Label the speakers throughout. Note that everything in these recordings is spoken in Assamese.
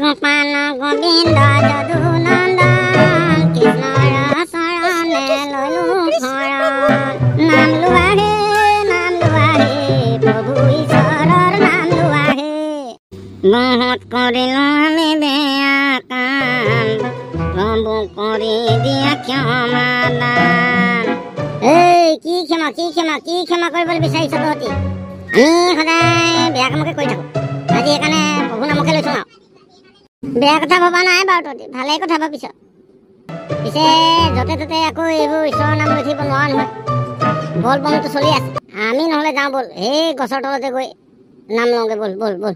Speaker 1: গোপাল গোবিন্দ যদু নন্দন কৃষ্ণৰ চৰণে ললো শৰণ নাম প্ৰভু ঈশ্বৰৰ নাম লোৱাহে বহুত কৰিলো আমি বেয়া কাম প্ৰভু কৰি দিয়া ক্ষমাদান এই, কি ক্ষমা কি ক্ষমা কি ক্ষমা কৰিবলৈ বিচাৰিছ তহঁতি? আমি সদায় বেয়া কামকে কৰি থাকোঁ। আজি সেইকাৰণে প্ৰভু নামকে লৈছোঁ আৰু। বেয়া কথা ভবা নাই বাৰু তহঁতি। ভালেই কথা ভাবিছ পিছে য'তে ত'তে আকৌ এইবোৰ ঈশ্বৰৰ নাম লৈ থাকিব নোৱাৰা নহয়। বল বমটো চলি আছে। আমি নহ'লে যাওঁ ব'ল। সেই গছৰ তলতে গৈ নাম লওঁগে ব'ল ব'ল ব'ল।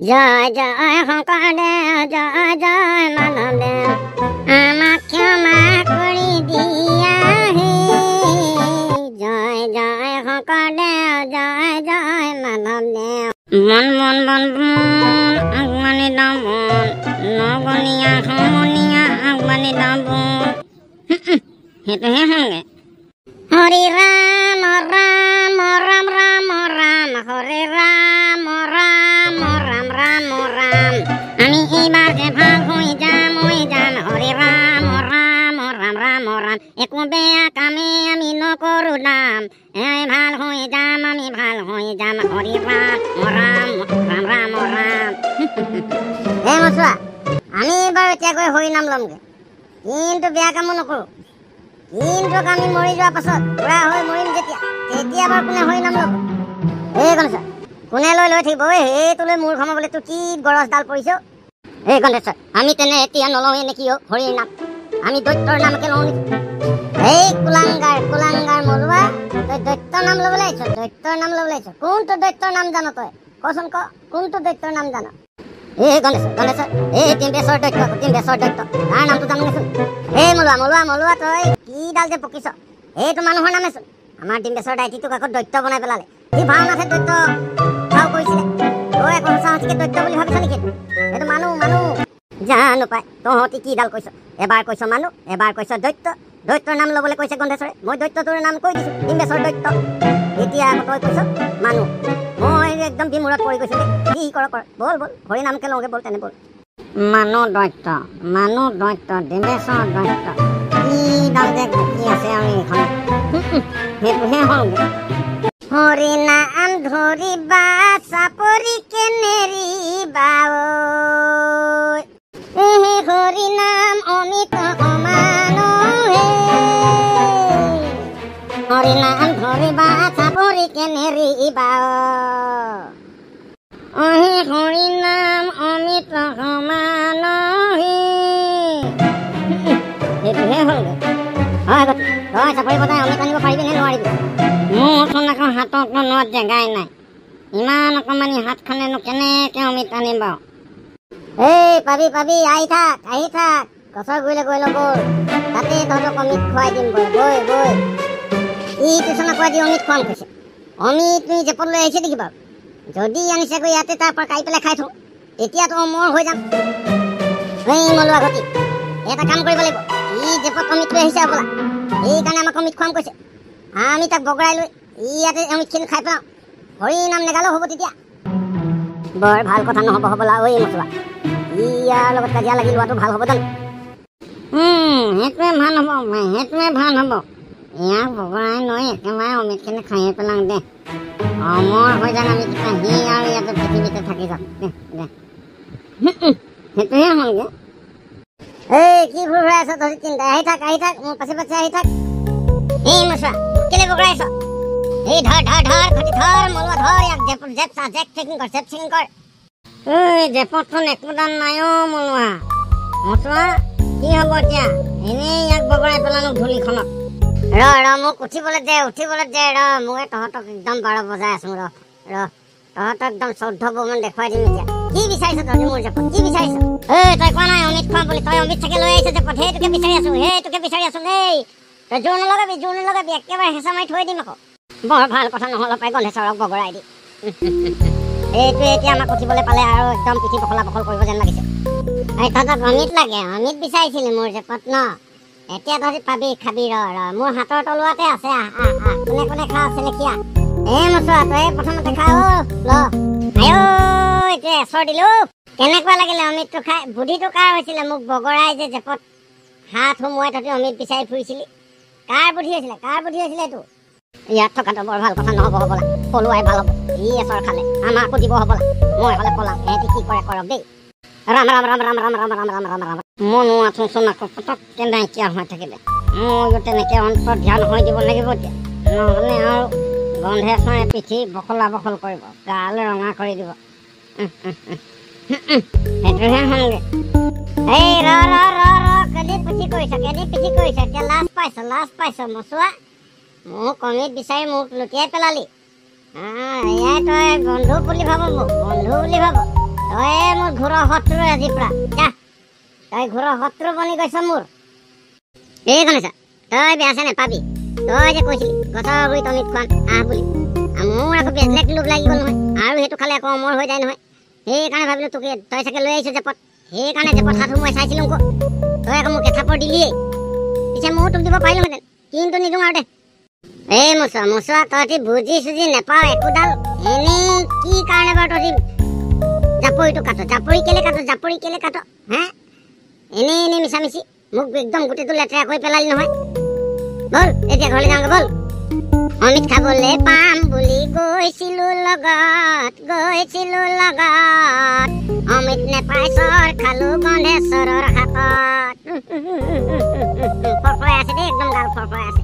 Speaker 1: জয় জয় শংকৰদেৱ জয় জয় মাধৱদেৱ। আমাক আগমানি দাম বন সেইটোহে হওঁগে হৰি ৰাম ৰাম ৰাম ৰাম ৰাম হৰে ৰাম ৰাম ৰাম ৰাম ৰাম আমি এইবাৰ যে ভাল হৈ যাম হৈ যাম হৰে ৰাম ৰাম ৰাম ৰাম ৰাম একো বেয়া কামে আমি নকৰোঁ দাম এই ভাল হৈ যাম আমি ভাল হৈ যাম হৰি ৰাম ৰাম ৰাম ৰাম ৰাম হে মচুৱা আমি বাৰু এতিয়া গৈ হৰি নাম ল'মগৈ। কিন্তু বেয়া কামো নকৰোঁ। কিন্তু আমি মৰি যোৱাৰ পাছত বুঢ়া হৈ মৰিম যেতিয়া তেতিয়া বাৰু কোনে হৰি নাম ল'ব? এই গণেশ কোনে লৈ লৈ থাকিব? ঐ সেইটোলৈ মূৰ খমাবলৈ তোৰ কি গৰজডাল পৰিছ? এই গণেশ আমি তেনে এতিয়া নলওঁৱে নেকি অ' হৰিৰ নাম? আমি দৈত্যৰ নামকে লওঁ নেকি? এই কুলাংগাৰ কুলাংগাৰ মৰুৱা তই দৈত্যৰ নাম ল'বলৈ আহিছ? দৈত্যৰ নাম ল'বলৈ আহিছ? কোনটো দৈত্যৰ নাম জান তই? কচোন ক কোনটো দৈত্যৰ নাম জান? এই গণেশ গণেশ এই টিম্বেশ্বৰ দৈত্য টিম্বেশ্বৰ দৈত্য তাৰ নামটো জানো দেচোন এই মলুৱা মলুৱা মলুৱা তই কিডাল যে পকিছ এইটো মানুহৰ নামেচোন আমাৰ ডিম্বেশ্বৰ দাইটিটোক আকৌ দৈত্য বনাই পেলালে সি ভাওনাতহে দৈত্য ভাও কৰিছিলে তই আকৌ সঁচা সঁচিকে দৈত্য বুলি ভাবিছ নেকি এইটো মানুহ মানুহ জানো পাই তহঁতি কিডাল কৈছ এবাৰ কৈছ মানুহ এবাৰ কৈছ দৈত্য দৈত্যৰ নাম ল'বলৈ কৈছে গন্ধেশ্বৰে মই দৈত্যটোৰ নাম কৈ দিছোঁ ডিম্বেশ্বৰ দৈত্য এতিয়া আকৌ তই কৈছ মানুহ মই একদম বিমূৰত পৰি গৈছোঁ দেই কি কৰ কৰ বল বল হৰি নামকে লওঁগে বল তেনে বল। মানুহ দৈত্য মানুহ দৈত্য ডিম্বেশ্বৰ দৈত্য কিডাল যে ঘটি আছে আৰু এইখন। সেইটোহে হওঁগে হৰি নাম ধৰিবা চাপৰি কেনেৰিবা। এহে হৰি নাম অমিত সমান হে হৰি নাম চাপৰি কেনেৰিবা অহে হৰি নাম অমিত সমান হে সেইটোহে হ'লগৈ হয় চাপৰি বজাই অমিত আনিব পাৰিবি নে নোৱাৰিবি মোৰচোন আকৌ হাতত নোৱা জেগাই নাই ইমান অকণমানি হাতখনেনো কেনেকৈ অমিত আনিম বাৰু এই পাবি পাবি আহি থাক আহি থাক গছৰ গুৰিলে গৈ ল'ব তাতে তহঁতক অমিত খুৱাই দিম গৈ গৈ গৈ ই টিউচন খুৱাই দি অমিত খুৱাম কৈছে অমিত তুমি জেপত লৈ আহিছে নেকি বাৰু? যদি আনিছে গৈ ইয়াতে তাৰ পৰা কাঢ়ি পেলাই খাই থওঁ তেতিয়াতো অমৰ হৈ যাম। এই মলোৱা গতি এটা কাম কৰিব লাগিব। ই জেপত অমিত লৈ আহিছে হ'বলা। সেইকাৰণে আমাক অমিত খুৱাম কৈছে। আমি তাক বগৰাই লৈ ইয়াতে অমিতখিনি খাই পেলাওঁ। হৰি নাম নেগালেও হ'ব তেতিয়া। বৰ ভাল কথা নহ'ব হ'বলা ঐ মচলা। ইয়াৰ লগত কাজিয়া লাগি লোৱাটো ভাল হ'ব জানো? সেইটোৱে ভাল হ'ব সেইটোৱে ভাল হ'ব। ইয়াক বগৰাই লৈ একেবাৰে অমিতখিনি খাই পেলাওঁ দে অমৰ হৈ যাম আমি তেতিয়া সি আৰু ইয়াতে পৃথিৱীতে থাকি যাম দে দে সেইটোহে হ'লগৈ এই কি ভুল হৈ আছ তহঁতি তিনিটা আহি থাক আহি থাক মোৰ পাছে পাছে আহি থাক এই মচা কেলে বগৰাই আছ এই ধৰ ধৰ ধৰ খটি ধৰ মলুৱা ধৰ ইয়াক জেপ জেপ চা জেক চেকিং কৰ জেপ চেকিং কৰ এই জেপতচোন একো দান নাই অ' মলুৱা মচুৱা কি হ'ব এতিয়া এনেই ইয়াক বগৰাই পেলানো ধূলিখনত ৰ ৰ মোক উঠিবলৈ দে উঠিবলৈ দে ৰ মই তহঁতক একদম বাৰ বজাই আছো ৰ ৰ তহঁতক একদম চৈধ্য বমান দেখুৱাই দিম এতিয়া। কি বিচাৰিছ তহঁতি মোৰ জেপত? কি বিচাৰিছ? এই তই কোৱা নাই অমিত খোৱা বুলি তই অমিত চাগে লৈ আহিছ জেপত? সেইটোকে বিচাৰি আছো সেইটোকে বিচাৰি আছো দেই তই জোৰ নলগাবি জোৰ নলগাবি একেবাৰে হেঁচা মাৰি থৈ দিম আকৌ। বৰ ভাল কথা নহ'লে পাই গণেশৰক বগৰাই দি। এইটোৱে এতিয়া আমাক উঠিবলৈ পালে আৰু একদম পিঠি পখলা পখল কৰিব যেন লাগিছে। এই তহঁতক অমিত লাগে অমিত বিচাৰিছিলি মোৰ জেপত ন? এতিয়া তহঁতি পাবি খাবি ৰ ৰ মোৰ হাতৰ তলুৱাতে আছে আহ আহ আহ কোনে কোনে খা আছে এ মচুৱা তই প্ৰথমতে খা অ ল আয়ো এতিয়া এচৰ দিলো কেনেকুৱা লাগিলে অমিতটো খাই বুদ্ধিটো কাৰ হৈছিলে মোক বগৰাই যে জেপত হাত সোমোৱাই তহঁতি অমিত বিচাৰি ফুৰিছিলি কাৰ বুদ্ধি হৈছিলে কাৰ বুদ্ধি হৈছিলে এইটো ইয়াত থকাটো বৰ ভাল কথা নহ'ব হ'বলা পলোৱাই ভাল হ'ব ই এচৰ খালে আমাকো দিব হ'বলা মই হ'লে পলাম সিহঁতি কি কৰে কৰক দেই ৰাম ৰাম ৰাম ৰাম ৰাম ৰাম ৰাম ৰাম ৰাম ৰাম মনো আঁঠোচোন আকৌ পটককৈ নাইকিয়া হৈ থাকিলে? ময়ো তেনেকৈ অন্তৰত ধ্যান হৈ দিব লাগিব এতিয়া। নহ'লে আৰু গন্ধে চৰে পিঠি বখলা বখল কৰিব গালে ৰঙা কৰি দিব। সেইটোহে হ'মগৈ এই ৰ ৰ ৰ ৰ কেদি পিঠি কৰিছ কেদি পিঠি কৰিছ এতিয়া লাজ পাইছ লাজ পাইছ মচুৱা মোক কমিত বিচাৰি মোক লুটিয়াই পেলালি। এয়াই তই বন্ধু বুলি ভাব মোক বন্ধু বুলি ভাব। তই মোৰ ঘূৰৰ শত্ৰু আজিৰ পৰা। তই ঘূৰৰ শত্ৰু বনি গৈছ মোৰ। এই গণেশ তই বেয়া আছে নেপাবি তই যে কৈছিলি গছৰ গুৰিত অমিত খোৱান আহ বুলি। মোৰ আকৌ বেলেগ লাগি গ'ল নহয় আৰু সেইটো খালে আকৌ অমৰ হৈ যায় নহয়। সেইকাৰণে ভাবিলোঁ তোকে তই চাগে লৈ আহিছ জেপত সেইকাৰণে জেপত হাত সোমোৱাই চাইছিলোঁ আকৌ তই আকৌ মোক এথাপৰ দিলিয়েই। পিছে ময়ো তোক দিব পাৰিলোহেঁতেন কিন্তু নিদিওঁ আৰু দে। এই মোচোৱা মোচোৱা তহঁতি বুজি চুজি নেপাওঁ একোডাল। এনেই কি কাৰণে বাৰু তহঁতি জাপৰিটো কাট? জাপৰি কেলে কাট? জাপৰি কেলে কাট? হে? এনেই এনেই মিছা মিছি মোক একদম গোটেইটো লেতেৰা কৰি পেলালি নহয় বল এতিয়া ঘৰলৈ যাওঁগৈ বল অমিত খাবলৈ পাম বুলি গৈছিলো লগত গৈছিলো লগত অমিত নেপাই চৰ খালো গন্ধেশ্বৰৰ হাতত ফৰফৰাই আছে দেই একদম গাল ফৰফৰাই আছে